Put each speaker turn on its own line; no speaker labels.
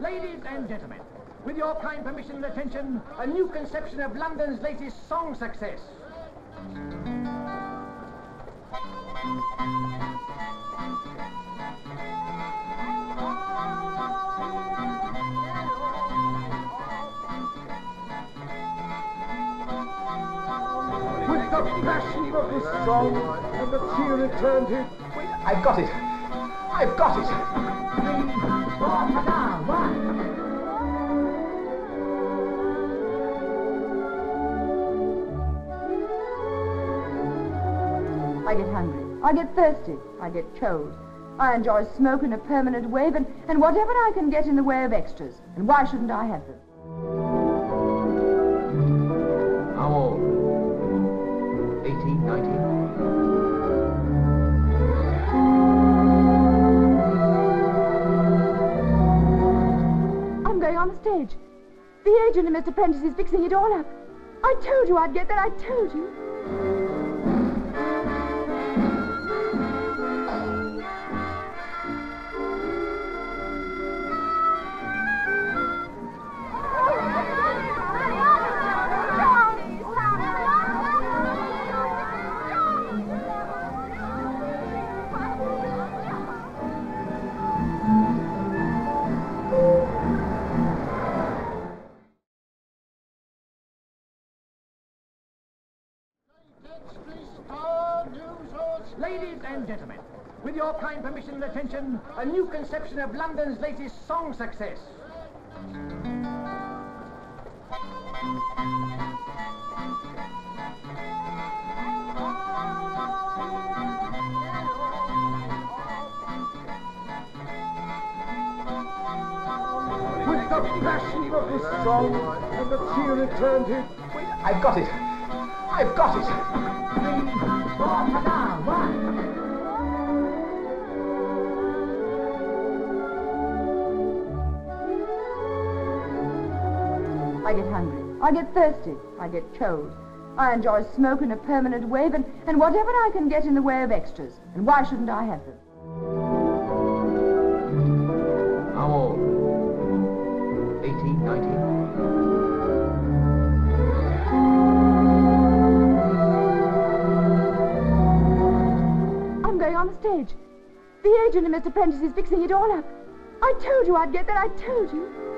Ladies and gentlemen, with your kind permission and attention, a new conception of London's latest song success.
With the passion of the song and the tune it turned it.
I've got it. I've got it.
I get hungry. I get thirsty. I get cold. I enjoy smoke in a permanent wave and, and whatever I can get in the way of extras. And why shouldn't I have them? The agent and Mr. Prentiss is fixing it all up. I told you I'd get there. I told you.
Ladies and gentlemen, with your kind permission and attention, a new conception of London's latest song success.
With the passion of song and the it turned.
I've got it. I've got it.
I get hungry. I get thirsty. I get cold. I enjoy smoke in a permanent wave and, and whatever I can get in the way of extras. And why shouldn't I have them? The agent and Mr. Prentiss is fixing it all up. I told you I'd get there. I told you.